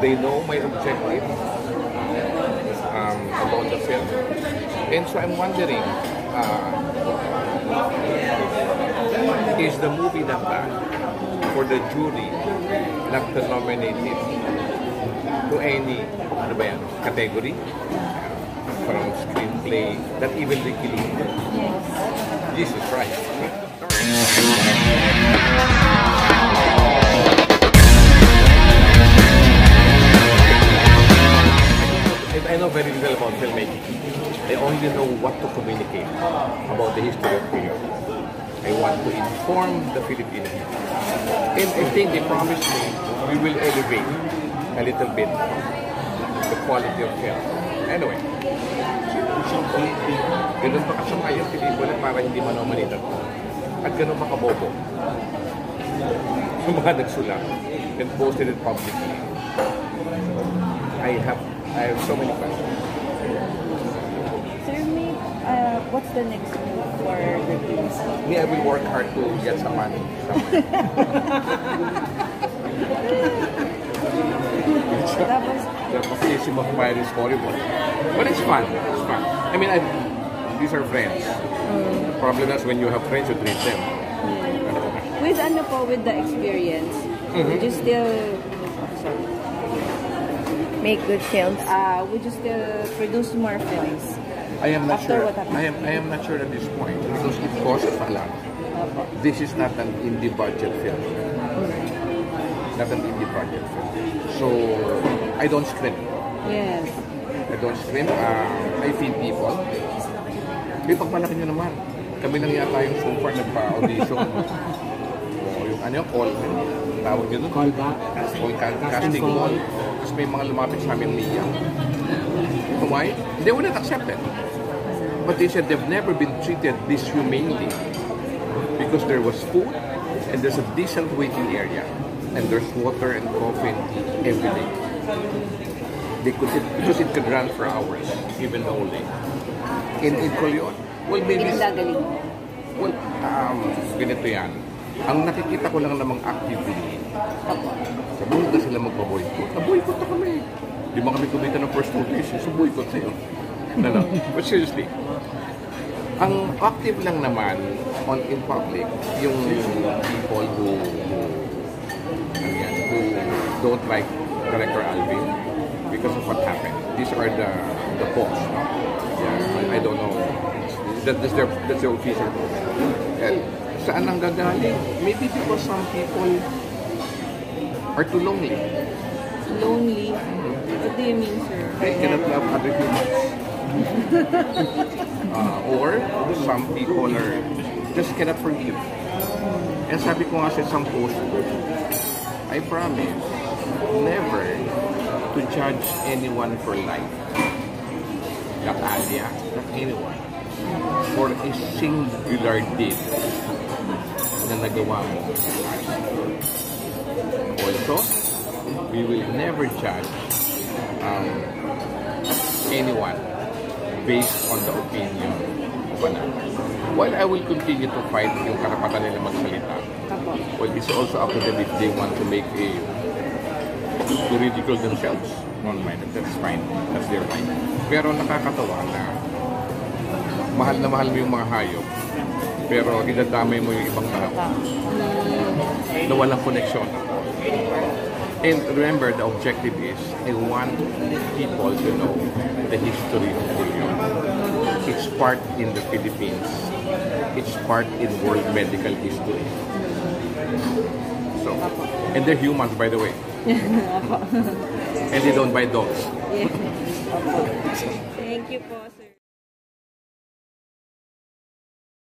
They know my objective um, about the film. And so I'm wondering, uh, is the movie not bad for the jury not to nominate it to any ano ba yan, category? From screenplay, that even the killing. Jesus Christ. I know very little about filmmaking. I only know what to communicate about the history of film. I want to inform the Filipinos. And I think they promised me we will elevate a little bit the quality of film. Anyway, ganun pa kasama yung pelikula para hindi manomanita. At ganun pa kabobo. Yung mga nagsulat and posted it publicly. I have I have so many questions. Sir, may, uh, what's the next move for the? Me, I will work hard to get some money. Tapos, the population of mine is horrible. But it's fun. It's fun. I mean, I, these are friends. Mm. The problem is when you have friends, you treat them. Mm. with ano po, with the experience, mm-hmm. would you still, oh, sorry, Make good films. uh, would you still produce more films? I am not After sure. what happened? I am I am not sure at this point because it costs a lot. This is not an indie budget film. Not an indie budget film. So I don't scream. Yes. I don't scream. Uh, I feed people. Di pagmalaki nyo naman. Kami lang yata yung so far nagpa-audition. o yung ano yung call. Tawag nyo doon? Call back. Casting casting call. call. May mga lumapit sa amin niya. Why? They would not accept it. But they said they've never been treated this humanely. Because there was food and there's a decent waiting area. And there's water and coffee and tea every day. They could, because it could run for hours, even the whole day. In, in Coleon, well, maybe... Pinagagaling. Well, um, ganito yan. Ang nakikita ko lang namang actively, sabi na sila magpa-boycott. Na-boycott. Di ba kami kumita ng first notice? So, boycott sa'yo. no, no. But seriously, ang active lang naman on in public, yung people who, who, yan, who don't like Director Alvin because of what happened. These are the the posts. No? Yeah, I, I don't know. That, that's their that's their official post. And saan ang gagaling? Maybe because some people are too lonely. Lonely. What do you mean, sir? They cannot love other humans. uh, or some people are just cannot forgive. And sabi ko nga sa isang post ko, I promise never to judge anyone for life. Not Alia, not anyone. For a singular deed na nagawa mo. Also, we will never judge um, anyone based on the opinion of another. While I will continue to fight yung karapatan nila magsalita, well, it's also up to them if they want to make a to ridicule themselves on mine. That's fine. That's their right. Pero nakakatawa na mahal na mahal mo yung mga hayop pero dinadamay mo yung ibang tao na walang connection. And remember, the objective is I want people to know the history of Bullion. It's part in the Philippines. It's part in world medical history. So, and they're humans, by the way. and they don't buy dogs. Thank you po.